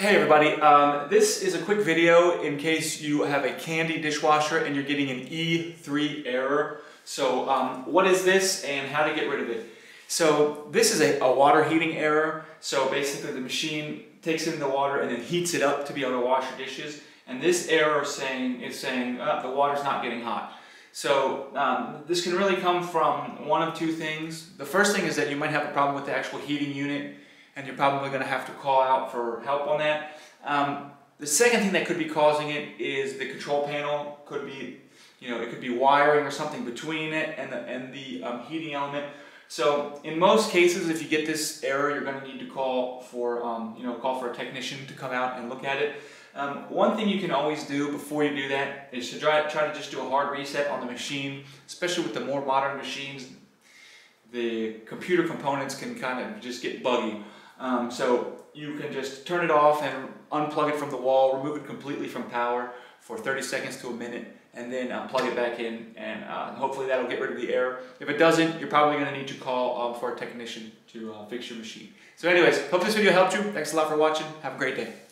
Hey everybody, um, this is a quick video in case you have a Candy dishwasher and you're getting an E3 error. So um, what is this and how to get rid of it? So this is a, a, water heating error. So basically the machine takes in the water and then heats it up to be able to wash your dishes. And this error saying is saying uh, the water's not getting hot. So um, this can really come from one of two things. The first thing is that you might have a problem with the actual heating unit and you're probably going to have to call out for help on that. Um, the second thing that could be causing it is the control panel. Could be, you know, it could be wiring or something between it and the, and the um, heating element. So in most cases, if you get this error, you're going to need to call for, um, you know, call for a technician to come out and look at it. Um, one thing you can always do before you do that is to try, try to just do a hard reset on the machine, especially with the more modern machines. The computer components can kind of just get buggy. Um, so you can just turn it off and unplug it from the wall, remove it completely from power for 30 seconds to a minute, and then uh, plug it back in, and uh, hopefully that'll get rid of the error. If it doesn't, you're probably going to need to call um, for a technician to uh, fix your machine. So anyways, hope this video helped you. Thanks a lot for watching. Have a great day.